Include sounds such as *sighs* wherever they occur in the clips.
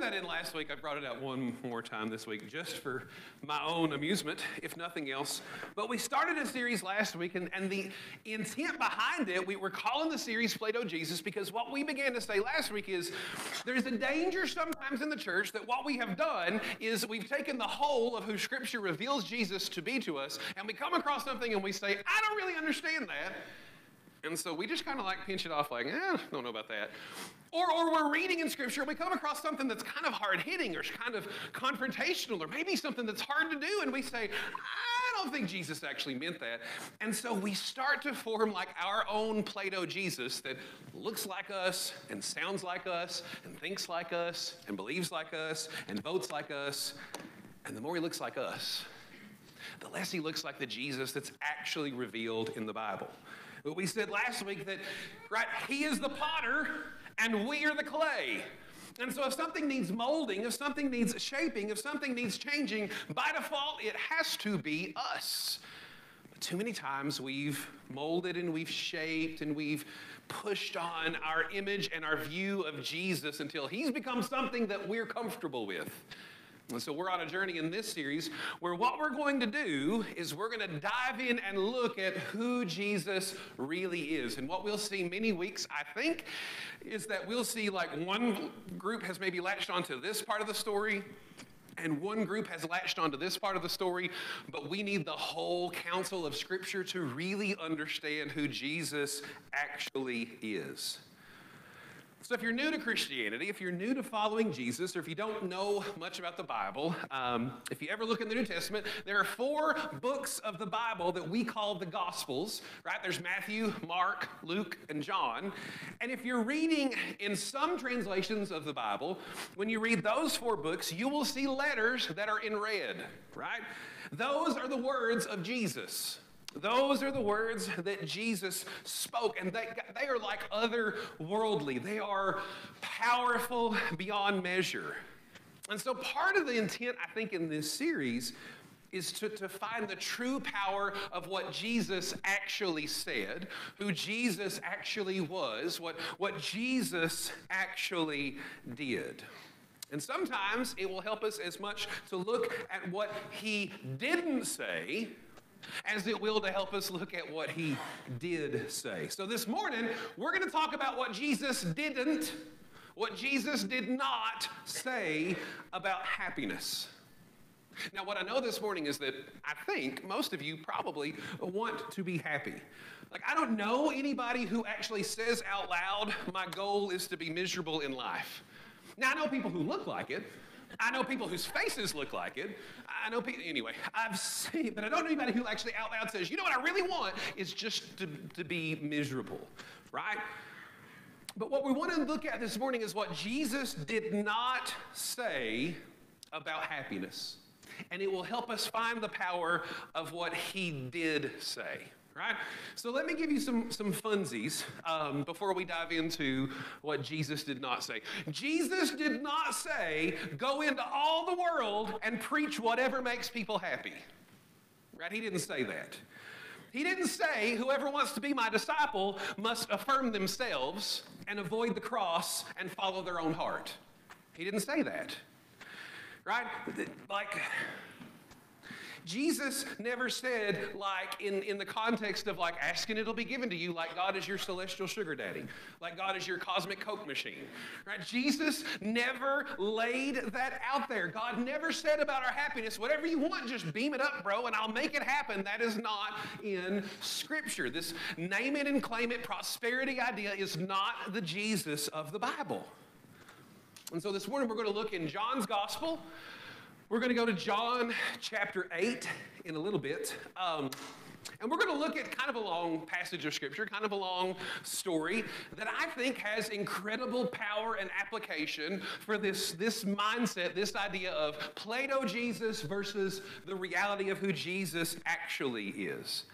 that in last week. I brought it out one more time this week just for my own amusement, if nothing else. But we started a series last week, and, and the intent behind it, we were calling the series Play-Doh Jesus because what we began to say last week is there's a danger sometimes in the church that what we have done is we've taken the whole of who Scripture reveals Jesus to be to us, and we come across something and we say, I don't really understand that. And so we just kind of like pinch it off, like, eh, don't know about that. Or, or we're reading in Scripture, we come across something that's kind of hard hitting or kind of confrontational or maybe something that's hard to do, and we say, I don't think Jesus actually meant that. And so we start to form like our own Play-Doh Jesus that looks like us and sounds like us and thinks like us and believes like us and votes like us. And the more he looks like us, the less he looks like the Jesus that's actually revealed in the Bible. We said last week that, right, he is the potter and we are the clay. And so if something needs molding, if something needs shaping, if something needs changing, by default, it has to be us. But too many times we've molded and we've shaped and we've pushed on our image and our view of Jesus until he's become something that we're comfortable with. And so we're on a journey in this series where what we're going to do is we're going to dive in and look at who Jesus really is. And what we'll see many weeks, I think, is that we'll see like one group has maybe latched onto this part of the story and one group has latched onto this part of the story, but we need the whole counsel of Scripture to really understand who Jesus actually is. So, if you're new to Christianity, if you're new to following Jesus, or if you don't know much about the Bible, um, if you ever look in the New Testament, there are four books of the Bible that we call the Gospels, right? There's Matthew, Mark, Luke, and John. And if you're reading in some translations of the Bible, when you read those four books, you will see letters that are in red, right? Those are the words of Jesus. Those are the words that Jesus spoke, and they, they are like otherworldly. They are powerful beyond measure. And so, part of the intent, I think, in this series is to, to find the true power of what Jesus actually said, who Jesus actually was, what, what Jesus actually did. And sometimes it will help us as much to look at what he didn't say as it will to help us look at what he did say. So this morning, we're going to talk about what Jesus didn't, what Jesus did not say about happiness. Now, what I know this morning is that I think most of you probably want to be happy. Like, I don't know anybody who actually says out loud, my goal is to be miserable in life. Now, I know people who look like it, I know people whose faces look like it. I know people, anyway, I've seen, but I don't know anybody who actually out loud says, you know what I really want is just to, to be miserable, right? But what we want to look at this morning is what Jesus did not say about happiness. And it will help us find the power of what he did say right? So let me give you some, some funsies um, before we dive into what Jesus did not say. Jesus did not say, go into all the world and preach whatever makes people happy, right? He didn't say that. He didn't say, whoever wants to be my disciple must affirm themselves and avoid the cross and follow their own heart. He didn't say that, right? Like, Jesus never said, like, in, in the context of like asking it'll be given to you, like God is your celestial sugar daddy, like God is your cosmic Coke machine. Right? Jesus never laid that out there. God never said about our happiness, whatever you want, just beam it up, bro, and I'll make it happen. That is not in Scripture. This name it and claim it prosperity idea is not the Jesus of the Bible. And so this morning we're going to look in John's Gospel. We're going to go to John chapter 8 in a little bit. Um, and we're going to look at kind of a long passage of scripture, kind of a long story that I think has incredible power and application for this, this mindset, this idea of Play-Doh Jesus versus the reality of who Jesus actually is.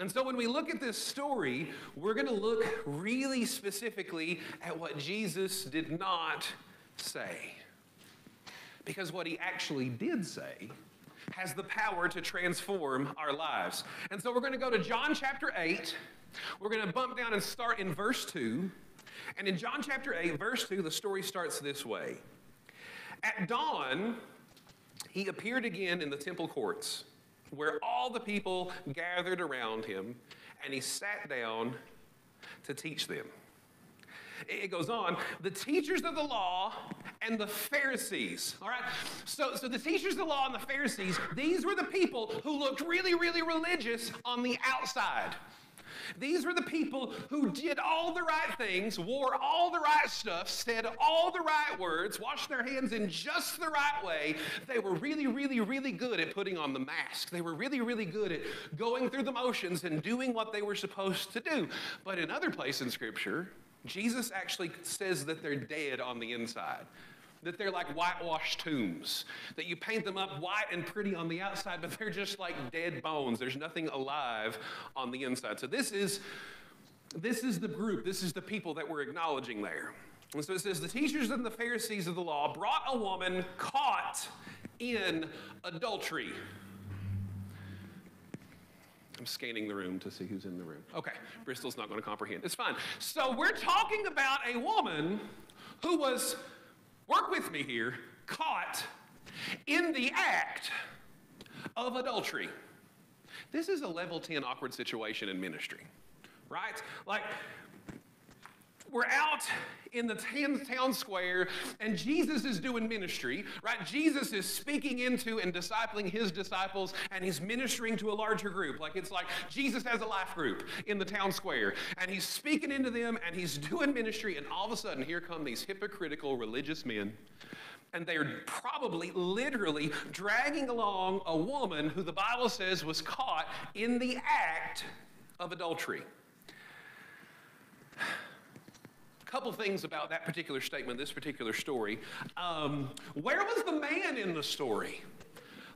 And so when we look at this story, we're going to look really specifically at what Jesus did not say. Because what he actually did say has the power to transform our lives. And so we're going to go to John chapter 8. We're going to bump down and start in verse 2. And in John chapter 8, verse 2, the story starts this way. At dawn, he appeared again in the temple courts, where all the people gathered around him, and he sat down to teach them. It goes on, the teachers of the law and the Pharisees. All right? So, so the teachers of the law and the Pharisees, these were the people who looked really, really religious on the outside. These were the people who did all the right things, wore all the right stuff, said all the right words, washed their hands in just the right way. They were really, really, really good at putting on the mask. They were really, really good at going through the motions and doing what they were supposed to do. But in other places in Scripture, Jesus actually says that they're dead on the inside that they're like whitewashed tombs, that you paint them up white and pretty on the outside, but they're just like dead bones. There's nothing alive on the inside. So this is this is the group, this is the people that we're acknowledging there. And so it says the teachers and the Pharisees of the law brought a woman caught in adultery. I'm scanning the room to see who's in the room. Okay, Bristol's not going to comprehend. It's fine. So we're talking about a woman who was work with me here, caught in the act of adultery. This is a level 10 awkward situation in ministry, right? Like, we're out in the town square and Jesus is doing ministry, right? Jesus is speaking into and discipling his disciples and he's ministering to a larger group. Like it's like Jesus has a life group in the town square and he's speaking into them and he's doing ministry and all of a sudden here come these hypocritical religious men and they're probably literally dragging along a woman who the Bible says was caught in the act of adultery couple things about that particular statement, this particular story. Um, where was the man in the story?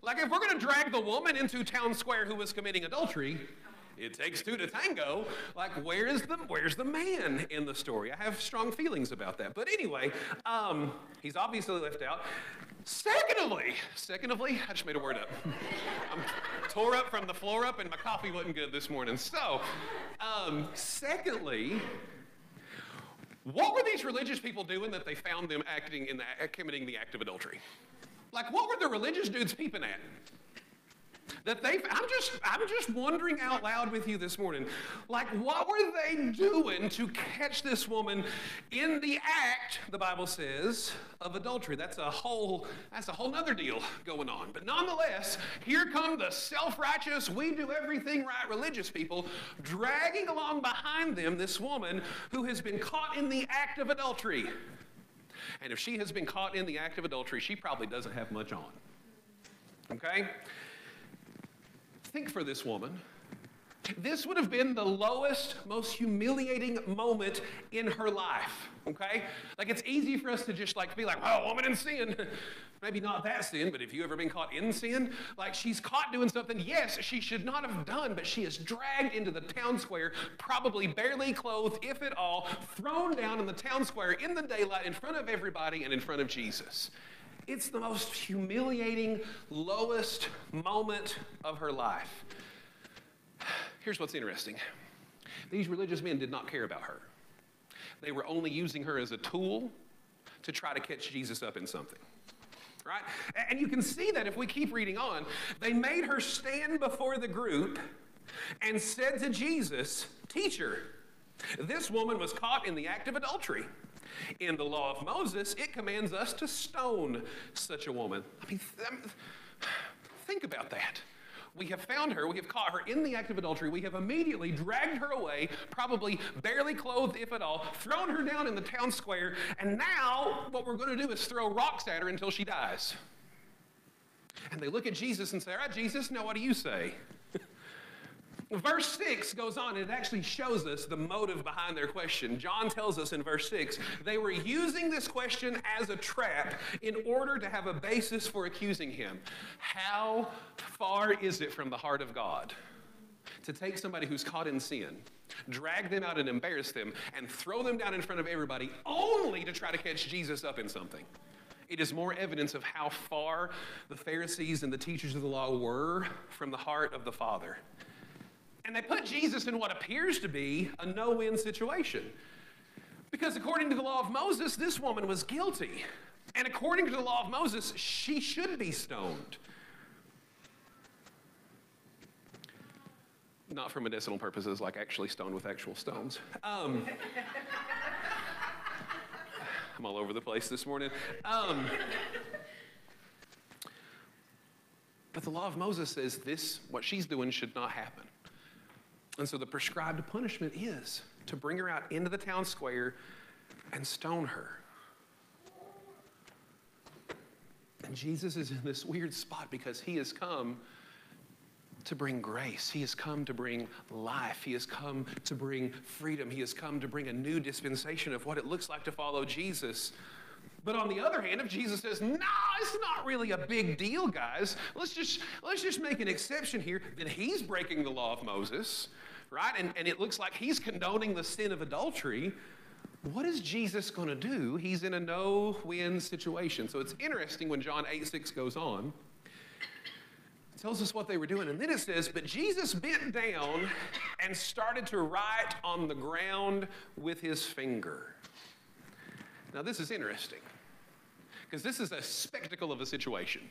Like, if we're going to drag the woman into town square who was committing adultery, it takes two to tango. Like, where's the where's the man in the story? I have strong feelings about that. But anyway, um, he's obviously left out. Secondly, secondly, I just made a word up. I'm tore up from the floor up, and my coffee wasn't good this morning. So, um, secondly, what were these religious people doing that they found them acting in the, committing the act of adultery? Like, what were the religious dudes peeping at? That they I'm just I'm just wondering out loud with you this morning. Like what were they doing to catch this woman in the act, the Bible says, of adultery? That's a whole that's a whole nother deal going on. But nonetheless, here come the self-righteous, we do everything right religious people dragging along behind them this woman who has been caught in the act of adultery. And if she has been caught in the act of adultery, she probably doesn't have much on. Okay? Think for this woman, this would have been the lowest, most humiliating moment in her life, okay? Like it's easy for us to just like be like, oh, woman in sin. *laughs* Maybe not that sin, but if you ever been caught in sin, like she's caught doing something, yes, she should not have done, but she is dragged into the town square, probably barely clothed, if at all, thrown down in the town square in the daylight in front of everybody and in front of Jesus. It's the most humiliating, lowest moment of her life. Here's what's interesting these religious men did not care about her, they were only using her as a tool to try to catch Jesus up in something. Right? And you can see that if we keep reading on. They made her stand before the group and said to Jesus, Teacher, this woman was caught in the act of adultery. In the law of Moses, it commands us to stone such a woman. I mean, think about that. We have found her, we have caught her in the act of adultery, we have immediately dragged her away, probably barely clothed, if at all, thrown her down in the town square, and now what we're going to do is throw rocks at her until she dies. And they look at Jesus and say, All right, Jesus, now what do you say? Verse 6 goes on, and it actually shows us the motive behind their question. John tells us in verse 6 they were using this question as a trap in order to have a basis for accusing him. How far is it from the heart of God to take somebody who's caught in sin, drag them out and embarrass them, and throw them down in front of everybody only to try to catch Jesus up in something? It is more evidence of how far the Pharisees and the teachers of the law were from the heart of the Father. And they put Jesus in what appears to be a no win situation. Because according to the law of Moses, this woman was guilty. And according to the law of Moses, she should be stoned. Not for medicinal purposes, like actually stoned with actual stones. Um, *laughs* I'm all over the place this morning. Um, but the law of Moses says this, what she's doing, should not happen. And so the prescribed punishment is to bring her out into the town square and stone her. And Jesus is in this weird spot because he has come to bring grace. He has come to bring life. He has come to bring freedom. He has come to bring a new dispensation of what it looks like to follow Jesus. But on the other hand, if Jesus says, "No, nah, it's not really a big deal, guys. Let's just let's just make an exception here," then he's breaking the law of Moses, right? And, and it looks like he's condoning the sin of adultery. What is Jesus going to do? He's in a no-win situation. So it's interesting when John 8 6 goes on tells us what they were doing. And then it says, But Jesus bent down and started to write on the ground with his finger. Now, this is interesting because this is a spectacle of a situation.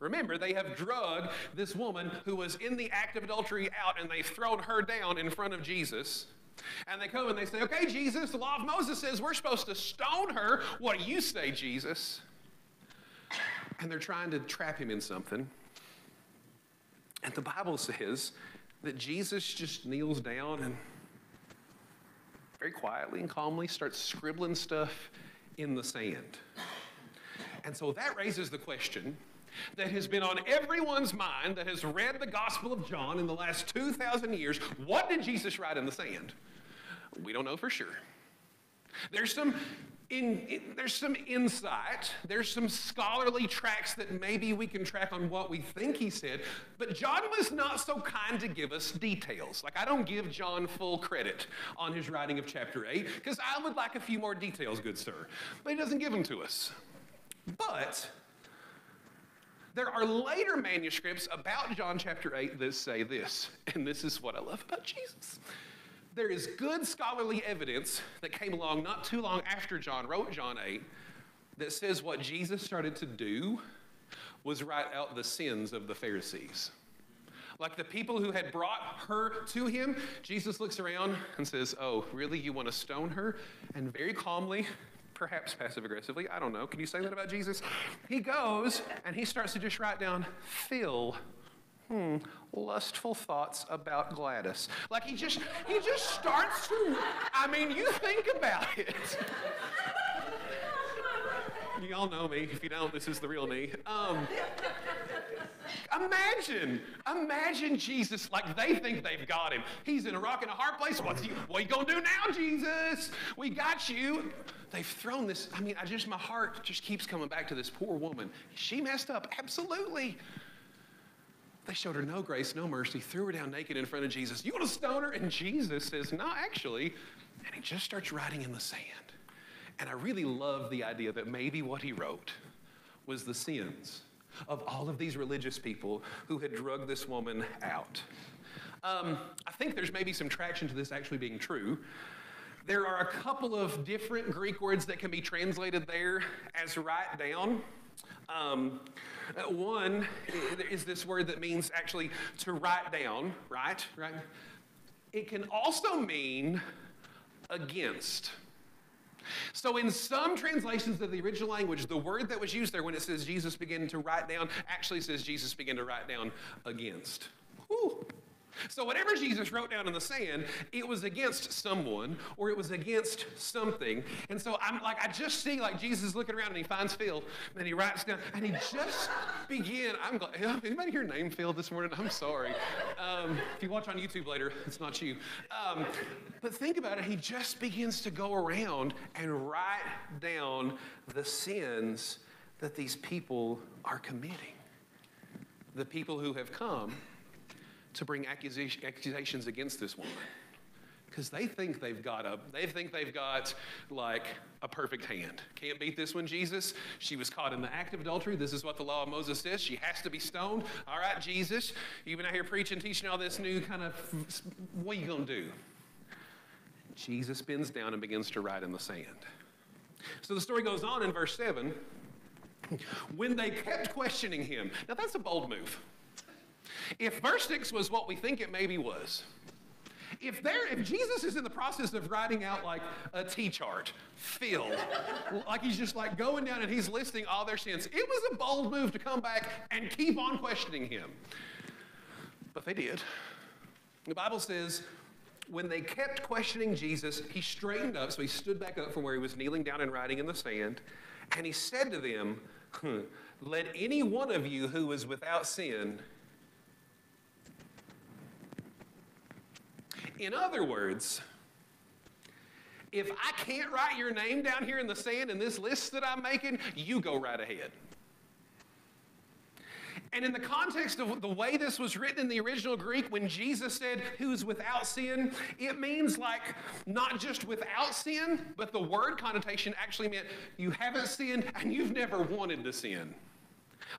Remember, they have drugged this woman who was in the act of adultery out and they've thrown her down in front of Jesus. And they come and they say, Okay, Jesus, the law of Moses says we're supposed to stone her. What do you say, Jesus? And they're trying to trap him in something. And the Bible says that Jesus just kneels down and very quietly and calmly starts scribbling stuff in the sand. And so that raises the question that has been on everyone's mind that has read the Gospel of John in the last 2,000 years. What did Jesus write in the sand? We don't know for sure. There's some in, in, there's some insight, there's some scholarly tracks that maybe we can track on what we think he said, but John was not so kind to give us details. Like, I don't give John full credit on his writing of chapter 8, because I would like a few more details, good sir. But he doesn't give them to us. But there are later manuscripts about John chapter 8 that say this, and this is what I love about Jesus there is good scholarly evidence that came along not too long after John wrote John 8 that says what Jesus started to do was write out the sins of the Pharisees. Like the people who had brought her to him, Jesus looks around and says, Oh, really? You want to stone her? And very calmly, perhaps passive aggressively, I don't know. Can you say that about Jesus? He goes and he starts to just write down, Phil hmm, lustful thoughts about Gladys. Like he just, he just starts to, I mean, you think about it. *laughs* you all know me. If you don't, this is the real me. Um, imagine, imagine Jesus like they think they've got him. He's in a rock and a hard place. What's he, what are you going to do now, Jesus? We got you. They've thrown this. I mean, I just, my heart just keeps coming back to this poor woman. She messed up. Absolutely. They showed her no grace, no mercy, threw her down naked in front of Jesus. You want to stone her? And Jesus says, No, actually. And he just starts writing in the sand. And I really love the idea that maybe what he wrote was the sins of all of these religious people who had drugged this woman out. Um, I think there's maybe some traction to this actually being true. There are a couple of different Greek words that can be translated there as write down. Um, uh, one is this word that means actually to write down, right? Right. It can also mean against. So, in some translations of the original language, the word that was used there when it says Jesus began to write down actually says Jesus began to write down against. Whew. So, whatever Jesus wrote down in the sand, it was against someone or it was against something. And so, I'm like, I just see like Jesus looking around and he finds Phil and he writes down and he just begin. I'm glad. Anybody hear name Phil this morning? I'm sorry. Um, if you watch on YouTube later, it's not you. Um, but think about it. He just begins to go around and write down the sins that these people are committing. The people who have come to bring accusations against this woman. Because they think they've got a they think they've got like a perfect hand. Can't beat this one jesus. She was caught in the act of adultery. This is what the law of moses says. She has to be stoned. All right jesus you've been out here preaching teaching all this new kind of what are you going to do? Jesus bends down and begins to write in the sand. So the story goes on in verse 7 when they kept questioning him. Now, that's a bold move. If verse 6 was what we think it maybe was, if there, if Jesus is in the process of writing out like a T chart, filled, like he's just like going down and he's listing all their sins, it was a bold move to come back and keep on questioning him. But they did. The Bible says when they kept questioning Jesus, he straightened up, so he stood back up from where he was kneeling down and writing in the sand, and he said to them, Let any one of you who is without sin In other words, if I can't write your name down here in the sand in this list that I'm making, you go right ahead. And in the context of the way this was written in the original Greek, when Jesus said, Who's without sin, it means like not just without sin, but the word connotation actually meant you haven't sinned and you've never wanted to sin.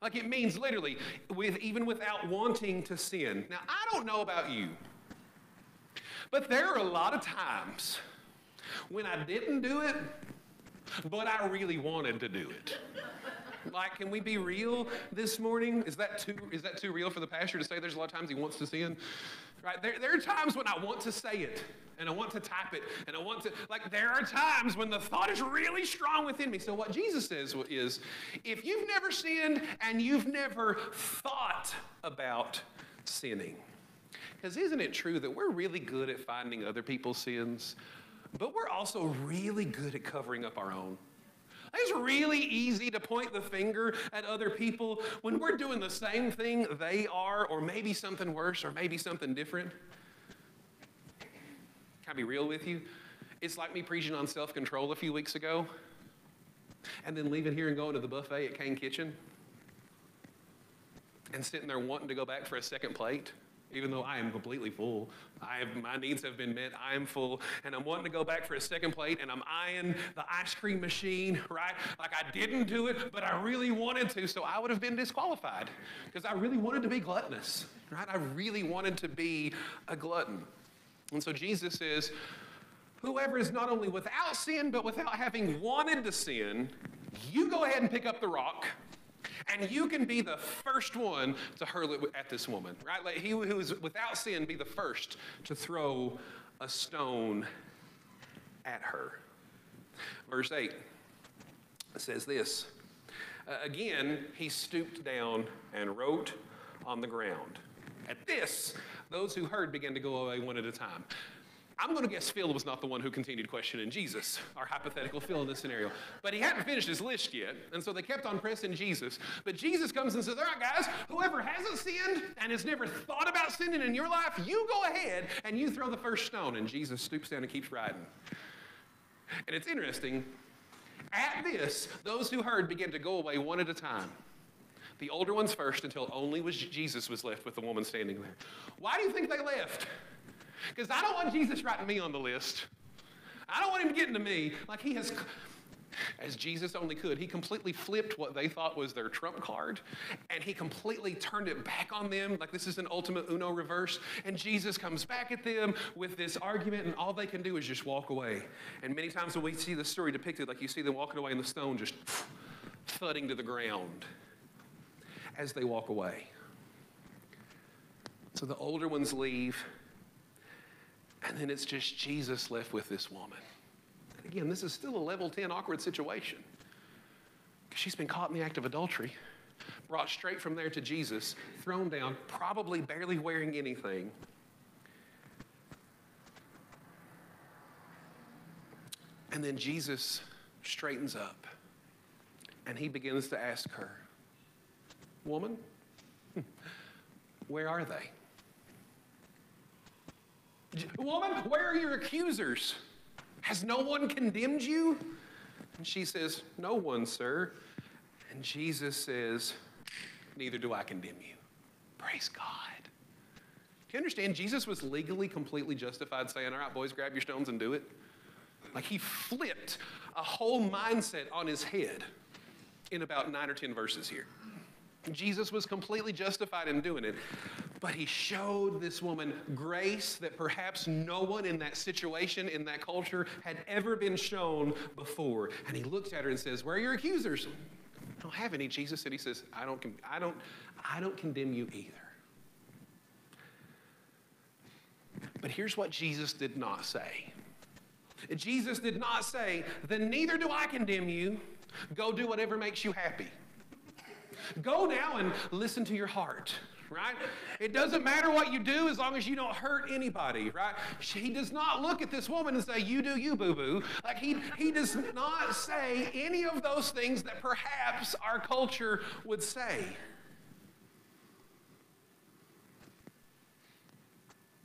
Like it means literally, with, even without wanting to sin. Now, I don't know about you. But there are a lot of times when I didn't do it, but I really wanted to do it. Like, can we be real this morning? Is that too is that too real for the pastor to say there's a lot of times he wants to sin? Right? There, there are times when I want to say it and I want to type it and I want to like there are times when the thought is really strong within me. So what Jesus says is if you've never sinned and you've never thought about sinning, because isn't it true that we're really good at finding other people's sins, but we're also really good at covering up our own? It's really easy to point the finger at other people when we're doing the same thing they are, or maybe something worse, or maybe something different. Can I be real with you? It's like me preaching on self control a few weeks ago, and then leaving here and going to the buffet at Kane Kitchen, and sitting there wanting to go back for a second plate even though I am completely full. I have, my needs have been met. I am full. And I'm wanting to go back for a second plate, and I'm eyeing the ice cream machine, right? Like I didn't do it, but I really wanted to, so I would have been disqualified because I really wanted to be gluttonous, right? I really wanted to be a glutton. And so Jesus says, Whoever is not only without sin, but without having wanted to sin, you go ahead and pick up the rock and you can be the first one to hurl it at this woman, right? Let he who is without sin be the first to throw a stone at her. Verse 8 says this uh, Again, he stooped down and wrote on the ground. At this, those who heard began to go away one at a time. I'm going to guess Phil was not the one who continued questioning Jesus, our hypothetical Phil in this scenario. But he hadn't finished his list yet, and so they kept on pressing Jesus. But Jesus comes and says, All right, guys, whoever hasn't sinned and has never thought about sinning in your life, you go ahead and you throw the first stone. And Jesus stoops down and keeps riding. And it's interesting. At this, those who heard began to go away one at a time. The older ones first until only was Jesus was left with the woman standing there. Why do you think they left? Because I don't want Jesus writing me on the list. I don't want him getting to me like he has, as Jesus only could. He completely flipped what they thought was their trump card and he completely turned it back on them like this is an ultimate Uno reverse. And Jesus comes back at them with this argument, and all they can do is just walk away. And many times when we see the story depicted, like you see them walking away in the stone just thudding to the ground as they walk away. So the older ones leave and then it's just Jesus left with this woman. And again, this is still a level 10 awkward situation. Because she's been caught in the act of adultery, brought straight from there to Jesus, thrown down, probably barely wearing anything. And then Jesus straightens up and he begins to ask her, Woman, *laughs* where are they? Woman, where are your accusers? Has no one condemned you? And she says, No one, sir. And Jesus says, Neither do I condemn you. Praise God. Do you understand? Jesus was legally completely justified saying, All right, boys, grab your stones and do it. Like he flipped a whole mindset on his head in about nine or 10 verses here. Jesus was completely justified in doing it. But he showed this woman grace that perhaps no one in that situation, in that culture, had ever been shown before. And he looks at her and says, Where are your accusers? I don't have any, Jesus. And he says, I don't, I don't, I don't condemn you either. But here's what Jesus did not say. Jesus did not say, then neither do I condemn you. Go do whatever makes you happy. Go now and listen to your heart right? It doesn't matter what you do as long as you don't hurt anybody, right? He does not look at this woman and say, You do you, boo boo. Like, he, he does not say any of those things that perhaps our culture would say.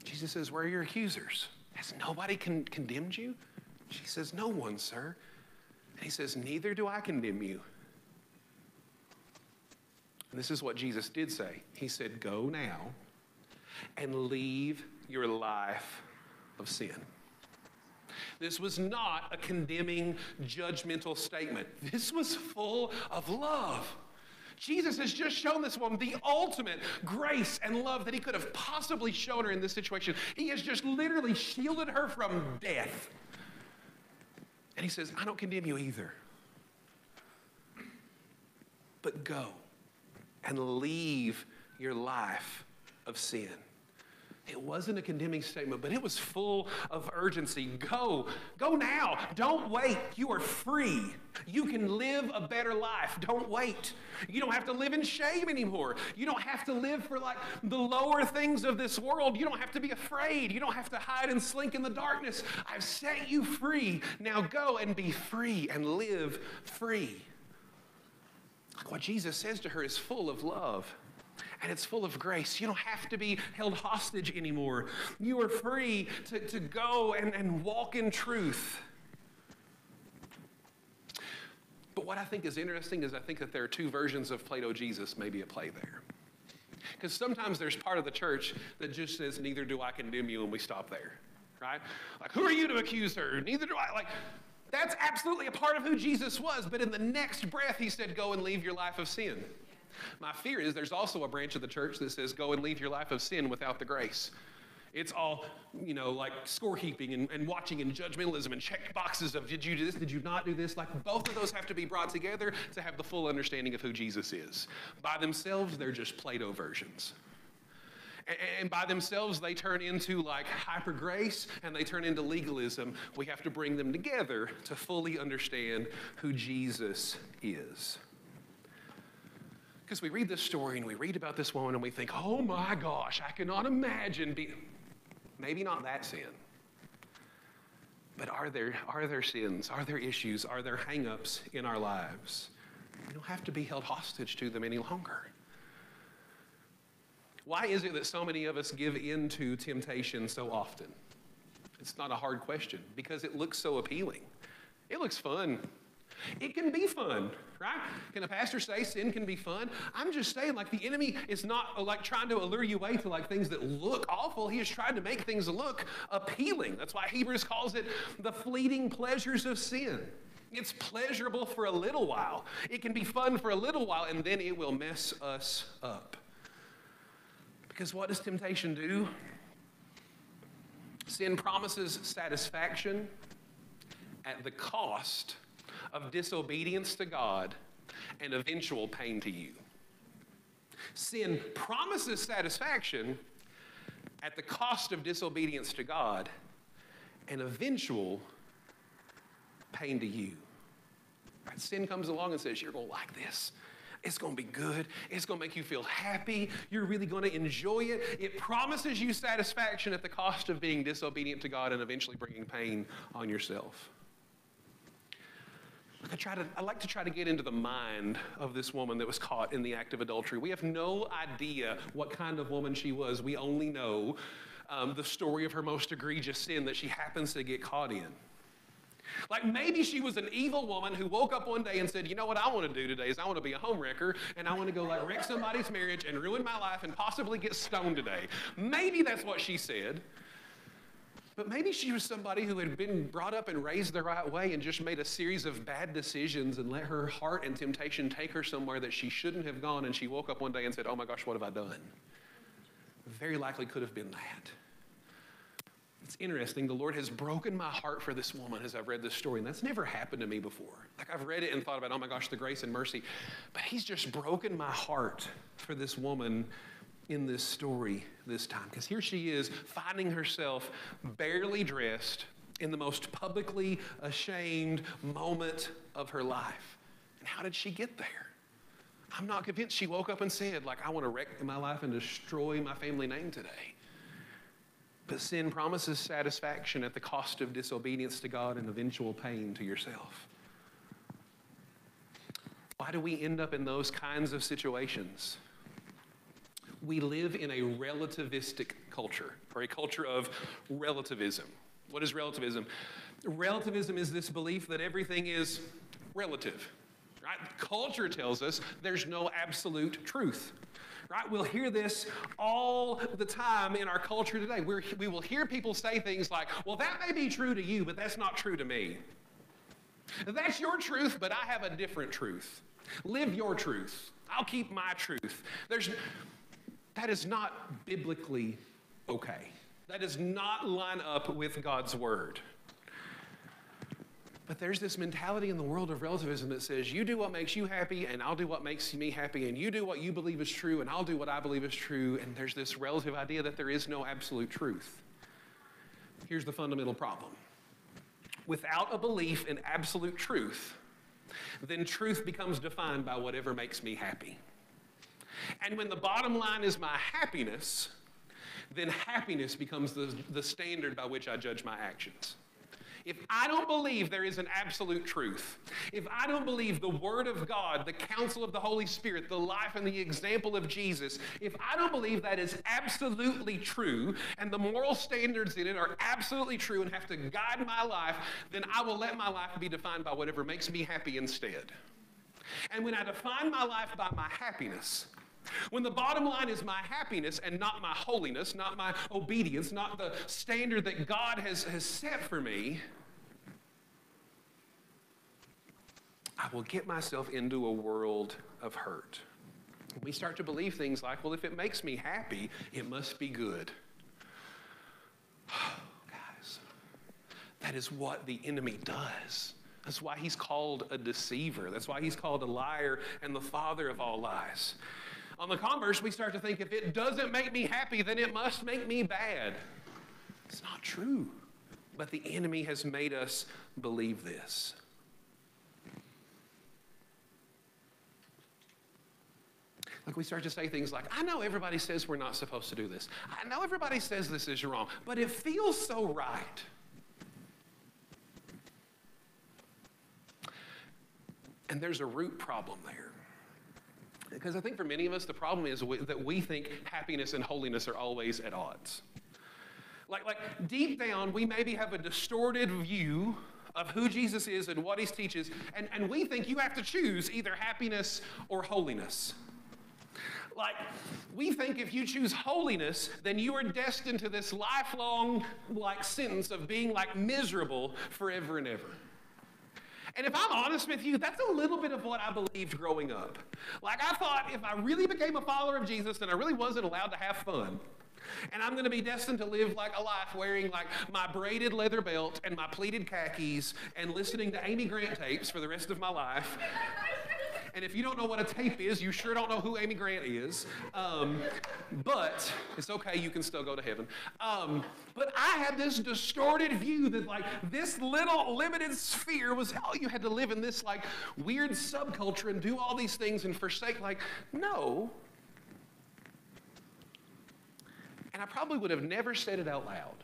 Jesus says, Where are your accusers? Has nobody con- condemned you? She says, No one, sir. And he says, Neither do I condemn you. And this is what Jesus did say. He said, Go now and leave your life of sin. This was not a condemning, judgmental statement. This was full of love. Jesus has just shown this woman the ultimate grace and love that he could have possibly shown her in this situation. He has just literally shielded her from death. And he says, I don't condemn you either. But go and leave your life of sin. It wasn't a condemning statement, but it was full of urgency. Go, go now. Don't wait. You are free. You can live a better life. Don't wait. You don't have to live in shame anymore. You don't have to live for like the lower things of this world. You don't have to be afraid. You don't have to hide and slink in the darkness. I've set you free. Now go and be free and live free. What Jesus says to her is full of love and it's full of grace. You don't have to be held hostage anymore. You are free to, to go and, and walk in truth. But what I think is interesting is I think that there are two versions of Play-Doh Jesus maybe at play there. Because sometimes there's part of the church that just says, Neither do I condemn you, and we stop there, right? Like, who are you to accuse her? Neither do I. Like, that's absolutely a part of who Jesus was. But in the next breath, he said, Go and leave your life of sin. My fear is there's also a branch of the church that says, Go and leave your life of sin without the grace. It's all, you know, like scorekeeping and, and watching and judgmentalism and check boxes of did you do this, did you not do this? Like both of those have to be brought together to have the full understanding of who Jesus is. By themselves, they're just Play-Doh versions. And by themselves, they turn into like hyper grace and they turn into legalism. We have to bring them together to fully understand who Jesus is. Because we read this story and we read about this woman and we think, oh my gosh, I cannot imagine being. Maybe not that sin. But are there, are there sins? Are there issues? Are there hangups in our lives? We don't have to be held hostage to them any longer. Why is it that so many of us give in to temptation so often? It's not a hard question because it looks so appealing. It looks fun. It can be fun, right? Can a pastor say sin can be fun? I'm just saying, like, the enemy is not like trying to allure you away to like things that look awful. He is trying to make things look appealing. That's why Hebrews calls it the fleeting pleasures of sin. It's pleasurable for a little while. It can be fun for a little while, and then it will mess us up. Because what does temptation do? Sin promises satisfaction at the cost of disobedience to God and eventual pain to you. Sin promises satisfaction at the cost of disobedience to God and eventual pain to you. Sin comes along and says, You're going to like this. It's going to be good. It's going to make you feel happy. You're really going to enjoy it. It promises you satisfaction at the cost of being disobedient to God and eventually bringing pain on yourself. I, try to, I like to try to get into the mind of this woman that was caught in the act of adultery. We have no idea what kind of woman she was. We only know um, the story of her most egregious sin that she happens to get caught in. Like maybe she was an evil woman who woke up one day and said, You know what I want to do today is I want to be a homewrecker and I want to go like wreck somebody's marriage and ruin my life and possibly get stoned today. Maybe that's what she said. But maybe she was somebody who had been brought up and raised the right way and just made a series of bad decisions and let her heart and temptation take her somewhere that she shouldn't have gone. And she woke up one day and said, Oh my gosh, what have I done? Very likely could have been that. It's interesting. The Lord has broken my heart for this woman as I've read this story, and that's never happened to me before. Like I've read it and thought about, oh my gosh, the grace and mercy. But He's just broken my heart for this woman in this story this time. Because here she is finding herself barely dressed in the most publicly ashamed moment of her life. And how did she get there? I'm not convinced she woke up and said, like, I want to wreck my life and destroy my family name today. But sin promises satisfaction at the cost of disobedience to God and eventual pain to yourself. Why do we end up in those kinds of situations? We live in a relativistic culture, or a culture of relativism. What is relativism? Relativism is this belief that everything is relative. Right? Culture tells us there's no absolute truth. Right? We'll hear this all the time in our culture today. We're, we will hear people say things like, well, that may be true to you, but that's not true to me. That's your truth, but I have a different truth. Live your truth. I'll keep my truth. There's, that is not biblically okay. That does not line up with God's word. But there's this mentality in the world of relativism that says, you do what makes you happy, and I'll do what makes me happy, and you do what you believe is true, and I'll do what I believe is true. And there's this relative idea that there is no absolute truth. Here's the fundamental problem without a belief in absolute truth, then truth becomes defined by whatever makes me happy. And when the bottom line is my happiness, then happiness becomes the, the standard by which I judge my actions. If I don't believe there is an absolute truth, if I don't believe the Word of God, the counsel of the Holy Spirit, the life and the example of Jesus, if I don't believe that is absolutely true and the moral standards in it are absolutely true and have to guide my life, then I will let my life be defined by whatever makes me happy instead. And when I define my life by my happiness, when the bottom line is my happiness and not my holiness, not my obedience, not the standard that God has, has set for me, I will get myself into a world of hurt. We start to believe things like, well, if it makes me happy, it must be good. *sighs* Guys, that is what the enemy does. That's why he's called a deceiver. That's why he's called a liar and the father of all lies. On the converse, we start to think if it doesn't make me happy, then it must make me bad. It's not true. But the enemy has made us believe this. Like we start to say things like, I know everybody says we're not supposed to do this. I know everybody says this is wrong, but it feels so right. And there's a root problem there. Because I think for many of us, the problem is that we think happiness and holiness are always at odds. Like, like deep down, we maybe have a distorted view of who Jesus is and what he teaches, and, and we think you have to choose either happiness or holiness. Like, we think if you choose holiness, then you are destined to this lifelong, like, sentence of being, like, miserable forever and ever. And if I'm honest with you, that's a little bit of what I believed growing up. Like, I thought if I really became a follower of Jesus, then I really wasn't allowed to have fun. And I'm going to be destined to live like a life wearing like my braided leather belt and my pleated khakis and listening to Amy Grant tapes for the rest of my life. And if you don't know what a tape is, you sure don't know who Amy Grant is. Um, but it's okay, you can still go to heaven. Um, but I had this distorted view that, like, this little limited sphere was how you had to live in this, like, weird subculture and do all these things and forsake, like, no. And I probably would have never said it out loud.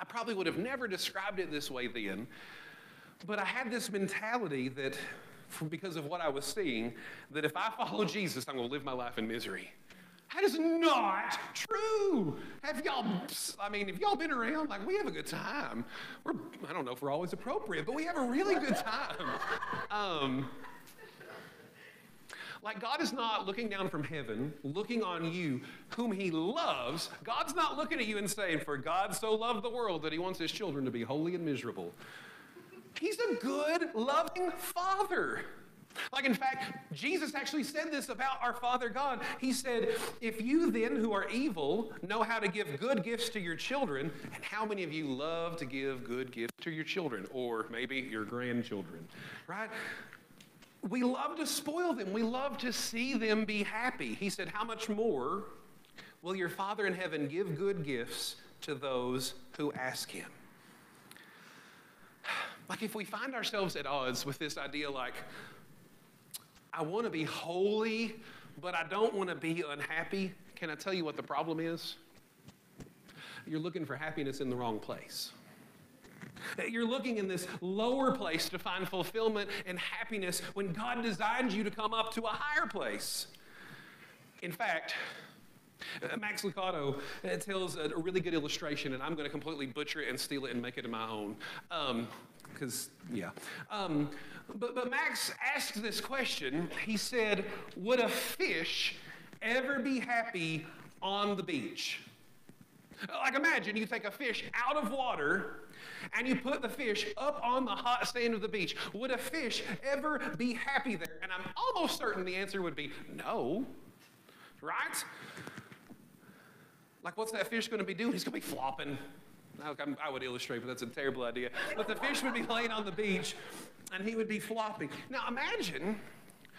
I probably would have never described it this way then. But I had this mentality that because of what I was seeing, that if I follow Jesus, I'm going to live my life in misery. That is not true. Have y'all, I mean, have y'all been around? Like, we have a good time. We're, I don't know if we're always appropriate, but we have a really good time. Um, like, God is not looking down from heaven, looking on you, whom He loves. God's not looking at you and saying, For God so loved the world that He wants His children to be holy and miserable. He's a good, loving father. Like, in fact, Jesus actually said this about our Father God. He said, If you then, who are evil, know how to give good gifts to your children, and how many of you love to give good gifts to your children, or maybe your grandchildren, right? We love to spoil them. We love to see them be happy. He said, How much more will your Father in heaven give good gifts to those who ask him? Like, if we find ourselves at odds with this idea, like, I want to be holy, but I don't want to be unhappy. Can I tell you what the problem is? You're looking for happiness in the wrong place. You're looking in this lower place to find fulfillment and happiness when God designed you to come up to a higher place. In fact, Max Lucado uh, tells a really good illustration, and I'm going to completely butcher it and steal it and make it my own. Because, um, yeah. Um, but, but Max asked this question. He said, Would a fish ever be happy on the beach? Like, imagine you take a fish out of water and you put the fish up on the hot sand of the beach. Would a fish ever be happy there? And I'm almost certain the answer would be no, right? Like, what's that fish going to be doing? He's going to be flopping. I would illustrate, but that's a terrible idea. But the fish would be laying on the beach and he would be flopping. Now imagine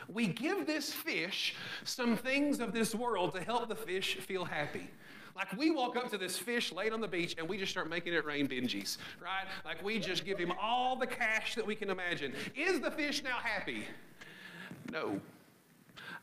we give this fish some things of this world to help the fish feel happy. Like we walk up to this fish laid on the beach and we just start making it rain Benjis, right? Like we just give him all the cash that we can imagine. Is the fish now happy? No.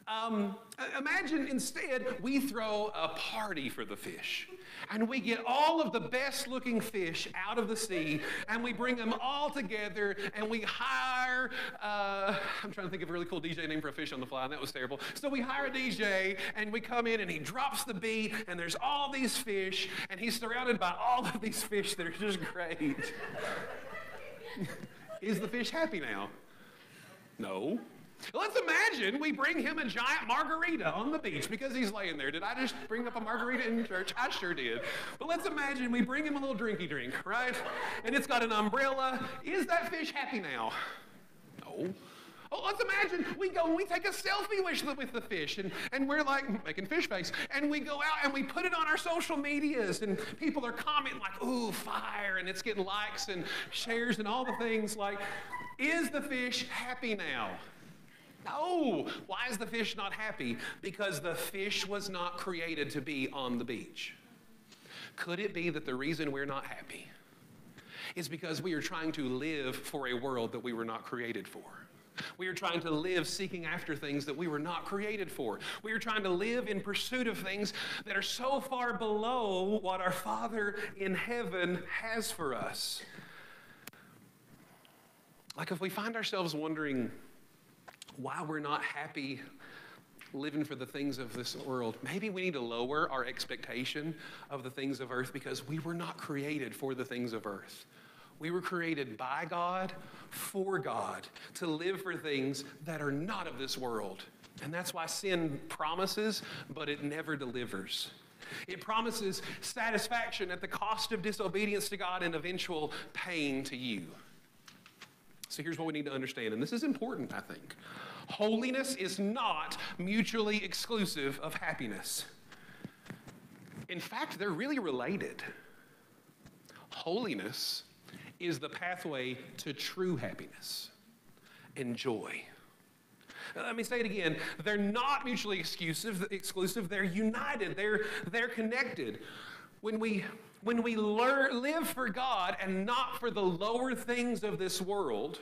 Um, imagine instead we throw a party for the fish and we get all of the best looking fish out of the sea and we bring them all together and we hire, uh, I'm trying to think of a really cool DJ name for a fish on the fly, and that was terrible. So we hire a DJ and we come in and he drops the beat and there's all these fish and he's surrounded by all of these fish that are just great. *laughs* Is the fish happy now? No. Let's imagine we bring him a giant margarita on the beach because he's laying there. Did I just bring up a margarita in church? I sure did. But let's imagine we bring him a little drinky drink, right? And it's got an umbrella. Is that fish happy now? No. Oh, let's imagine we go and we take a selfie with the fish and, and we're like making fish face. And we go out and we put it on our social medias and people are commenting like, ooh, fire. And it's getting likes and shares and all the things like, is the fish happy now? No. Why is the fish not happy? Because the fish was not created to be on the beach. Could it be that the reason we're not happy is because we are trying to live for a world that we were not created for? We are trying to live seeking after things that we were not created for. We are trying to live in pursuit of things that are so far below what our Father in heaven has for us. Like if we find ourselves wondering, why we're not happy living for the things of this world. Maybe we need to lower our expectation of the things of earth because we were not created for the things of earth. We were created by God, for God, to live for things that are not of this world. And that's why sin promises, but it never delivers. It promises satisfaction at the cost of disobedience to God and eventual pain to you. So here's what we need to understand, and this is important, I think. Holiness is not mutually exclusive of happiness. In fact, they're really related. Holiness is the pathway to true happiness and joy. Let me say it again. They're not mutually exclusive, exclusive. They're united. They're, they're connected. When we, when we learn, live for God and not for the lower things of this world,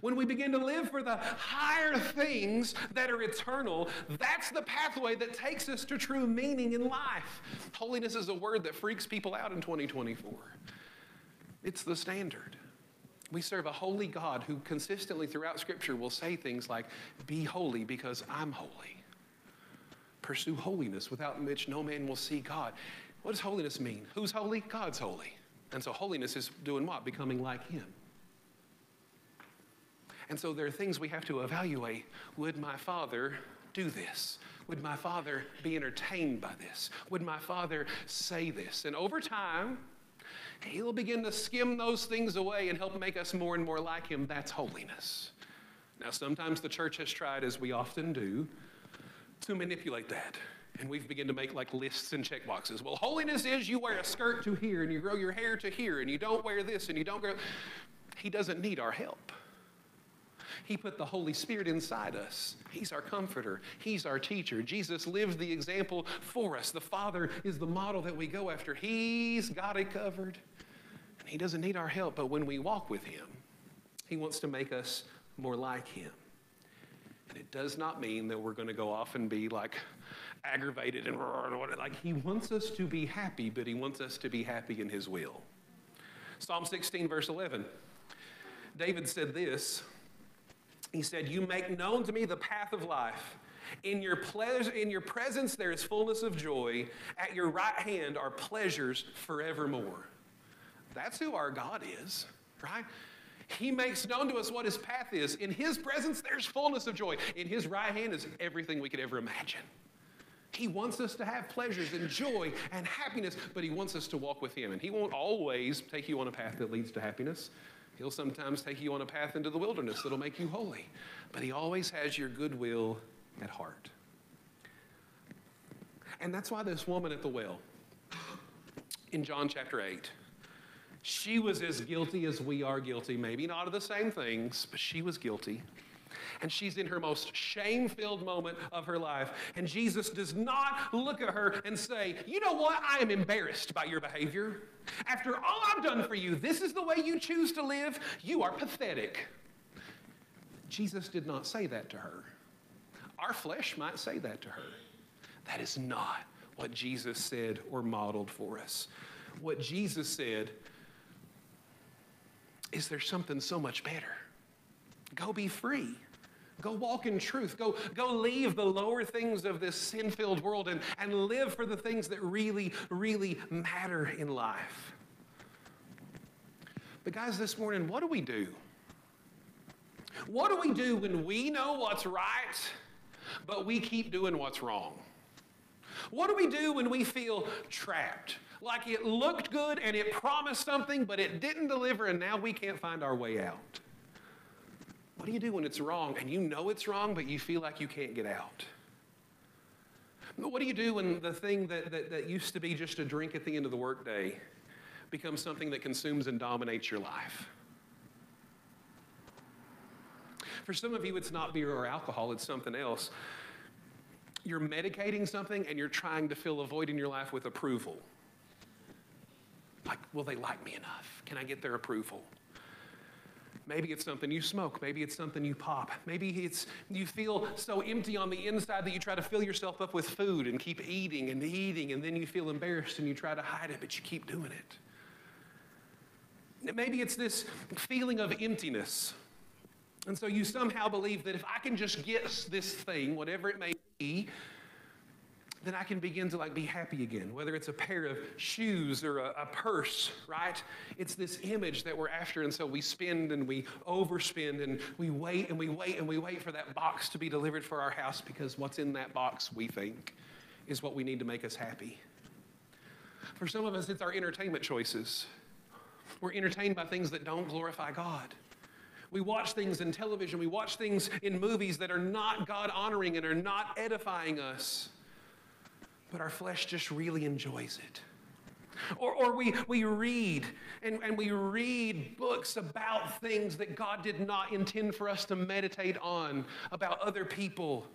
when we begin to live for the higher things that are eternal, that's the pathway that takes us to true meaning in life. Holiness is a word that freaks people out in 2024. It's the standard. We serve a holy God who consistently throughout Scripture will say things like, Be holy because I'm holy. Pursue holiness without which no man will see God. What does holiness mean? Who's holy? God's holy. And so holiness is doing what? Becoming like Him. And so there are things we have to evaluate. Would my father do this? Would my father be entertained by this? Would my father say this? And over time, he'll begin to skim those things away and help make us more and more like him. That's holiness. Now, sometimes the church has tried, as we often do, to manipulate that. And we've begun to make like lists and check boxes. Well, holiness is you wear a skirt to here and you grow your hair to here and you don't wear this and you don't grow. He doesn't need our help. He put the Holy Spirit inside us. He's our comforter. He's our teacher. Jesus lived the example for us. The Father is the model that we go after. He's got it covered. And He doesn't need our help, but when we walk with Him, He wants to make us more like Him. And it does not mean that we're going to go off and be like aggravated and like He wants us to be happy, but He wants us to be happy in His will. Psalm 16, verse 11. David said this He said, You make known to me the path of life. In your, pleasure, in your presence there is fullness of joy. At your right hand are pleasures forevermore. That's who our God is, right? He makes known to us what his path is. In his presence, there's fullness of joy. In his right hand is everything we could ever imagine. He wants us to have pleasures and joy and happiness, but he wants us to walk with him. And he won't always take you on a path that leads to happiness. He'll sometimes take you on a path into the wilderness that'll make you holy. But he always has your goodwill at heart. And that's why this woman at the well in John chapter 8, she was as guilty as we are guilty, maybe not of the same things, but she was guilty. And she's in her most shame filled moment of her life. And Jesus does not look at her and say, You know what? I am embarrassed by your behavior. After all I've done for you, this is the way you choose to live. You are pathetic. Jesus did not say that to her. Our flesh might say that to her. That is not what Jesus said or modeled for us. What Jesus said is there's something so much better. Go be free. Go walk in truth. Go, go leave the lower things of this sin filled world and, and live for the things that really, really matter in life. But, guys, this morning, what do we do? What do we do when we know what's right, but we keep doing what's wrong? What do we do when we feel trapped? Like it looked good and it promised something, but it didn't deliver, and now we can't find our way out. What do you do when it's wrong and you know it's wrong, but you feel like you can't get out? What do you do when the thing that, that, that used to be just a drink at the end of the workday becomes something that consumes and dominates your life? For some of you, it's not beer or alcohol, it's something else. You're medicating something and you're trying to fill a void in your life with approval. Like, will they like me enough? Can I get their approval? Maybe it's something you smoke. Maybe it's something you pop. Maybe it's you feel so empty on the inside that you try to fill yourself up with food and keep eating and eating, and then you feel embarrassed and you try to hide it, but you keep doing it. Maybe it's this feeling of emptiness. And so you somehow believe that if I can just get this thing, whatever it may be, then I can begin to like be happy again. Whether it's a pair of shoes or a, a, purse, right? It's this image that we're after, and so we spend and we overspend and we wait and we wait and we wait for that box to be delivered for our house because what's in that box, we think, is what we need to make us happy. For some of us, it's our entertainment choices. We're entertained by things that don't glorify God. We watch things in television, we watch things in movies that are not God honoring and are not edifying us but our flesh just really enjoys it. Or, or we, we read and, and we read books about things that God did not intend for us to meditate on, about other people.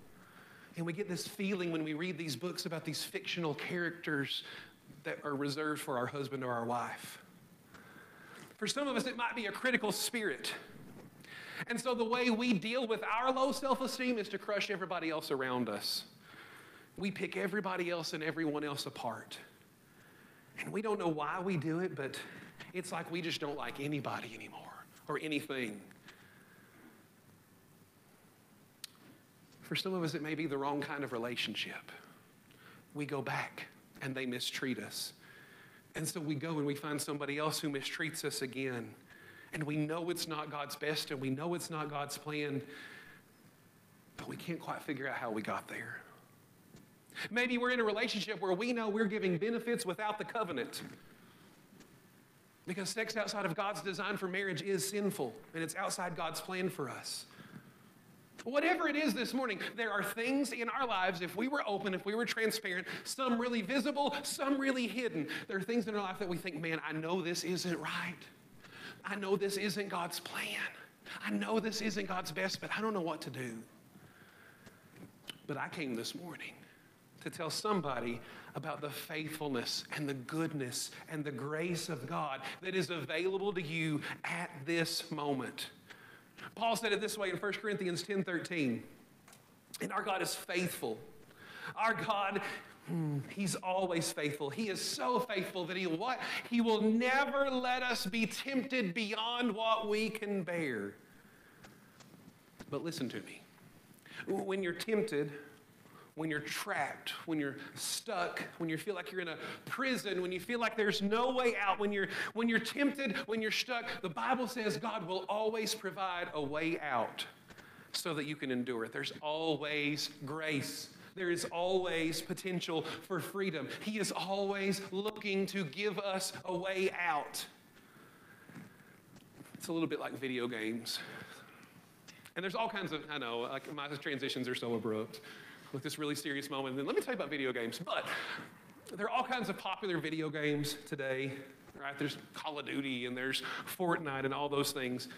And we get this feeling when we read these books about these fictional characters that are reserved for our husband or our wife. For some of us, it might be a critical spirit. And so the way we deal with our low self esteem is to crush everybody else around us we pick everybody else and everyone else apart. And we don't know why we do it, but it's like we just don't like anybody anymore or anything. For some of us, it may be the wrong kind of relationship. We go back and they mistreat us. And so we go and we find somebody else who mistreats us again. And we know it's not God's best and we know it's not God's plan, but we can't quite figure out how we got there. Maybe we're in a relationship where we know we're giving benefits without the covenant. Because sex outside of God's design for marriage is sinful and it's outside God's plan for us. Whatever it is this morning, there are things in our lives, if we were open, if we were transparent, some really visible, some really hidden. There are things in our life that we think, man, I know this isn't right. I know this isn't God's plan. I know this isn't God's best, but I don't know what to do. But I came this morning to tell somebody about the faithfulness and the goodness and the grace of God that is available to you at this moment. Paul said it this way in 1 Corinthians 10 13. And our God is faithful. Our God, hmm, He's always faithful. He is so faithful that He what? He will never let us be tempted beyond what we can bear. But listen to me. When you're tempted, when you're trapped, when you're stuck, when you feel like you're in a prison, when you feel like there's no way out, when you're, when you're tempted, when you're stuck, the Bible says God will always provide a way out so that you can endure it. There's always grace. There is always potential for freedom. He is always looking to give us a way out. It's a little bit like video games. And there's all kinds of, I know, like my transitions are so abrupt with this really serious moment. And then let me tell you about video games. But there are all kinds of popular video games today, right? There's Call of Duty and there's Fortnite and all those things.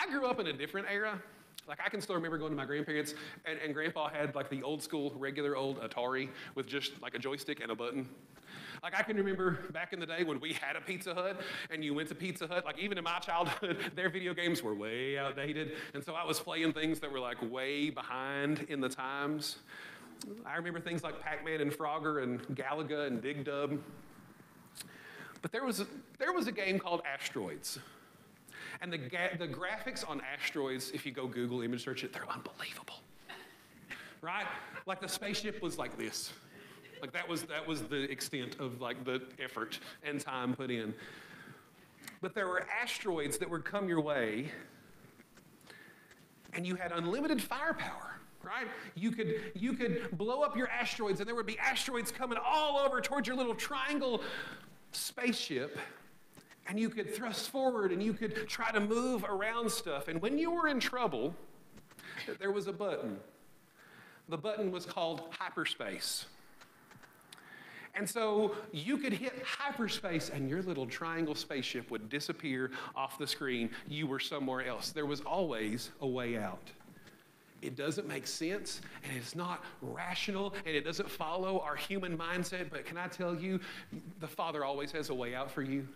I grew up in a different era. Like I can still remember going to my grandparents, and, and grandpa had like the old school, regular old Atari with just like a joystick and a button. Like I can remember back in the day when we had a Pizza Hut and you went to Pizza Hut, like even in my childhood, *laughs* their video games were way outdated. And so I was playing things that were like way behind in the times. I remember things like Pac-Man and Frogger and Galaga and Dig Dug. But there was a, there was a game called Asteroids. And the, ga- the graphics on Asteroids, if you go Google image search it, they're unbelievable. Right? Like the spaceship was like this. Like that was that was the extent of like the effort and time put in. But there were asteroids that would come your way, and you had unlimited firepower right? You could, you could blow up your asteroids, and there would be asteroids coming all over towards your little triangle spaceship. And you could thrust forward and you could try to move around stuff. And when you were in trouble, there was a button. The button was called hyperspace. And so you could hit hyperspace and your little triangle spaceship would disappear off the screen. You were somewhere else. There was always a way out. It doesn't make sense and it's not rational and it doesn't follow our human mindset. But can I tell you, the Father always has a way out for you.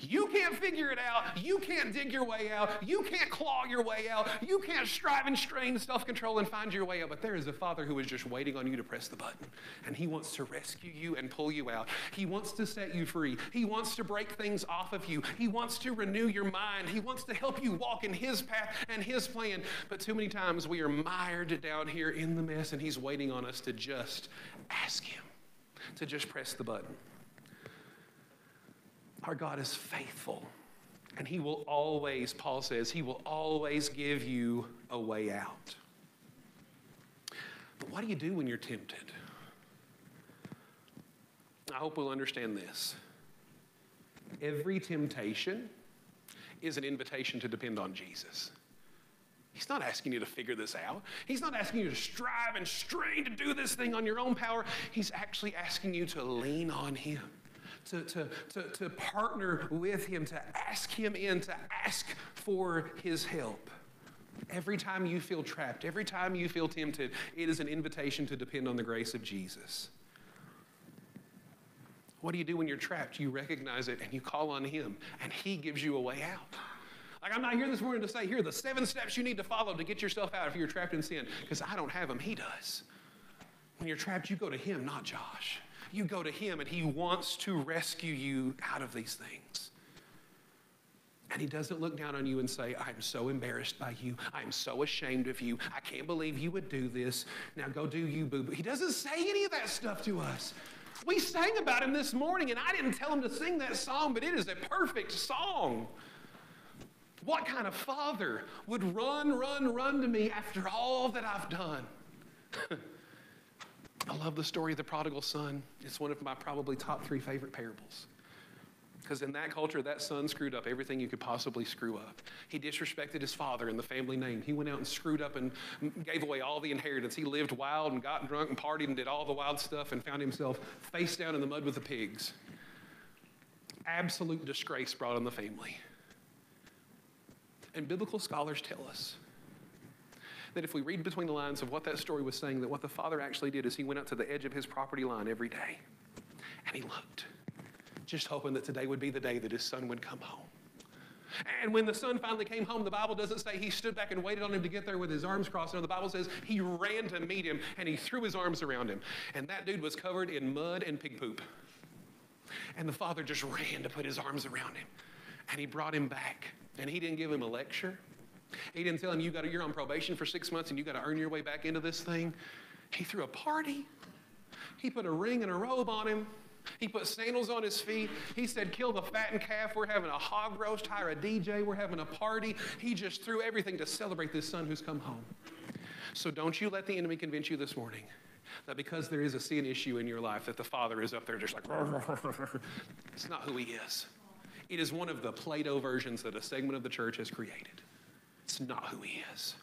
You can't figure it out. You can't dig your way out. You can't claw your way out. You can't strive and strain self control and find your way out. But there is a Father who is just waiting on you to press the button. And He wants to rescue you and pull you out. He wants to set you free. He wants to break things off of you. He wants to renew your mind. He wants to help you walk in His path and His plan. But too many times we are mired down here in the mess, and He's waiting on us to just ask Him, to just press the button. Our God is faithful. And He will always, Paul says, He will always give you a way out. But what do you do when you're tempted? I hope we'll understand this. Every temptation is an invitation to depend on Jesus. He's not asking you to figure this out. He's not asking you to strive and strain to do this thing on your own power. He's actually asking you to lean on Him to, to, to, to partner with Him, to ask Him in, to ask for His help. Every time you feel trapped, every time you feel tempted, it is an invitation to depend on the grace of Jesus. What do you do when you're trapped? You recognize it and you call on Him, and He gives you a way out. Like, I'm not here this morning to say, here are the seven steps you need to follow to get yourself out if you're trapped in sin, because I don't have them. He does. When you're trapped, you go to Him, not Josh you go to Him and He wants to rescue you out of these things. And he doesn't look down on you and say, I'm so embarrassed by you. I'm so ashamed of you. I can't believe you would do this. Now go do you, boo boo. He doesn't say any of that stuff to us. We sang about him this morning, and I didn't tell him to sing that song, but it is a perfect song. What kind of father would run, run, run to me after all that I've done? *laughs* I love the story of the prodigal son. It's one of my probably top three favorite parables. Because in that culture, that son screwed up everything you could possibly screw up. He disrespected his father and the family name. He went out and screwed up and gave away all the inheritance. He lived wild and got drunk and partied and did all the wild stuff and found himself face down in the mud with the pigs. Absolute disgrace brought on the family. And biblical scholars tell us that if we read between the lines of what that story was saying, that what the father actually did is he went out to the edge of his property line every day and he looked just hoping that today would be the day that his son would come home. And when the son finally came home, the Bible doesn't say he stood back and waited on him to get there with his arms crossed. No, the Bible says he ran to meet him and he threw his arms around him. And that dude was covered in mud and pig poop. And the father just ran to put his arms around him. And he brought him back. And he didn't give him a lecture. He didn't tell him you got you're on probation for six months and you got to earn your way back into this thing. He threw a party. He put a ring and a robe on him. He put sandals on his feet. He said, Kill the fattened calf. We're having a hog roast, hire a DJ. We're having a party. He just threw everything to celebrate this son who's come home. So don't you let the enemy convince you this morning that because there is a sin issue in your life, that the father is up there just like, *laughs* it's not who he is. It is one of the Play-Doh versions that a segment of the church has created. It's not who he is.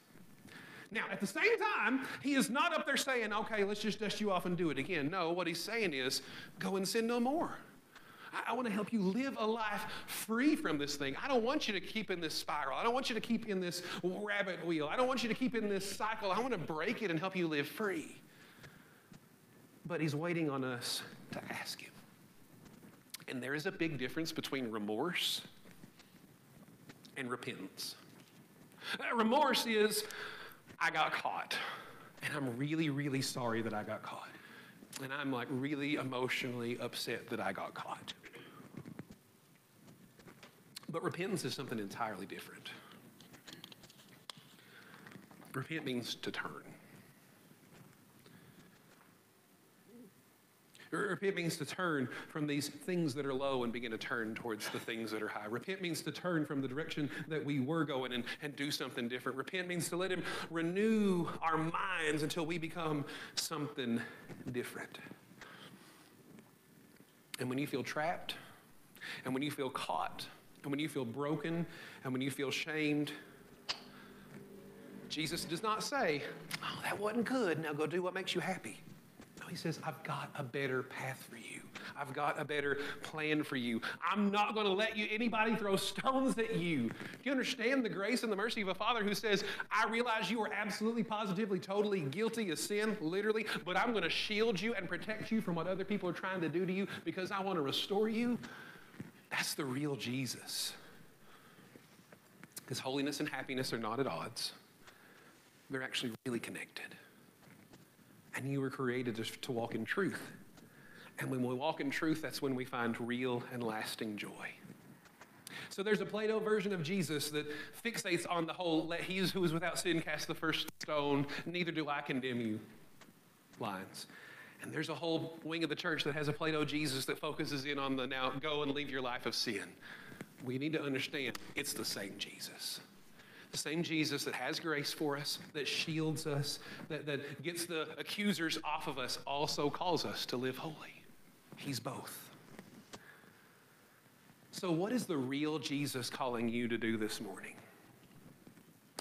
Now, at the same time, he is not up there saying, okay, let's just dust you off and do it again. No, what he's saying is, go and sin no more. I, I want to help you live a life free from this thing. I don't want you to keep in this spiral. I don't want you to keep in this rabbit wheel. I don't want you to keep in this cycle. I want to break it and help you live free. But he's waiting on us to ask him. And there is a big difference between remorse and repentance. Uh, remorse is I got caught. And I'm really, really sorry that I got caught. And I'm like really emotionally upset that I got caught. But repentance is something entirely different. Repent means to turn. Repent means to turn from these things that are low and begin to turn towards the things that are high. Repent means to turn from the direction that we were going and, and do something different. Repent means to let Him renew our minds until we become something different. And when you feel trapped, and when you feel caught, and when you feel broken, and when you feel shamed, Jesus does not say, Oh, that wasn't good. Now go do what makes you happy. He says, I've got a better path for you. I've got a better plan for you. I'm not going to let you anybody throw stones at you. Do you understand the grace and the mercy of a father who says, I realize you are absolutely, positively, totally guilty of sin, literally, but I'm going to shield you and protect you from what other people are trying to do to you because I want to restore you? That's the real Jesus. Because holiness and happiness are not at odds, they're actually really connected. And you were created to walk in truth. And when we walk in truth, that's when we find real and lasting joy. So there's a Play-Doh version of Jesus that fixates on the whole, let he who is without sin cast the first stone, neither do I condemn you lines. And there's a whole wing of the church that has a Play-Doh Jesus that focuses in on the now go and leave your life of sin. We need to understand it's the same Jesus. The same Jesus that has grace for us, that shields us, that, that gets the accusers off of us, also calls us to live holy. He's both. So, what is the real Jesus calling you to do this morning?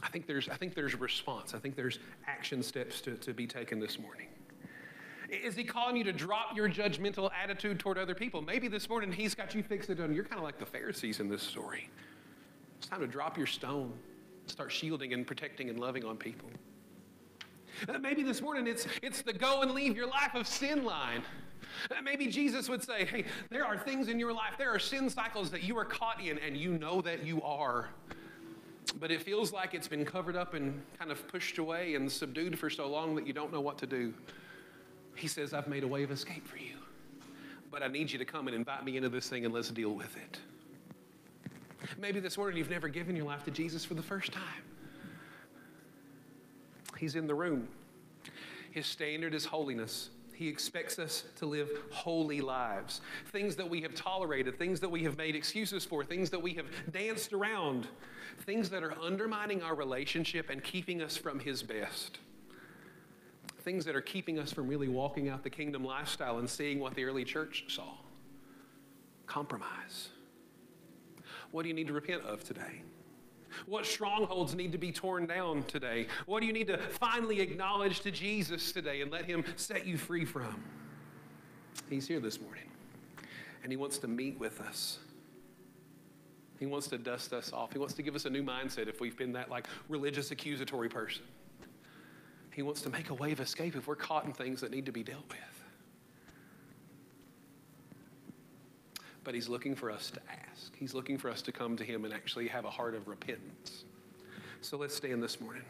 I think there's, I think there's response. I think there's action steps to, to be taken this morning. Is he calling you to drop your judgmental attitude toward other people? Maybe this morning he's got you fixed it on. You're kind of like the Pharisees in this story. It's time to drop your stone. Start shielding and protecting and loving on people. Uh, maybe this morning it's, it's the go and leave your life of sin line. Uh, maybe Jesus would say, hey, there are things in your life, there are sin cycles that you are caught in, and you know that you are. But it feels like it's been covered up and kind of pushed away and subdued for so long that you don't know what to do. He says, I've made a way of escape for you. But I need you to come and invite me into this thing and let's deal with it. Maybe this morning you've never given your life to Jesus for the first time. He's in the room. His standard is holiness. He expects us to live holy lives. Things that we have tolerated, things that we have made excuses for, things that we have danced around, things that are undermining our relationship and keeping us from His best. Things that are keeping us from really walking out the kingdom lifestyle and seeing what the early church saw. Compromise What do you need to repent of today? What strongholds need to be torn down today? What do you need to finally acknowledge to Jesus today and let Him set you free from? He's here this morning, and He wants to meet with us. He wants to dust us off. He wants to give us a new mindset if we've been that like religious accusatory person. He wants to make a way of escape if we're caught in things that need to be dealt with. But he's looking for us to ask. He's looking for us to come to him and actually have a heart of repentance. So let's stand this morning.